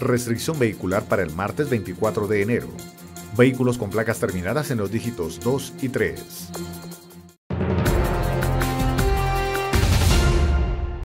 Restricción vehicular para el martes 24 de enero. Vehículos con placas terminadas en los dígitos 2 y 3.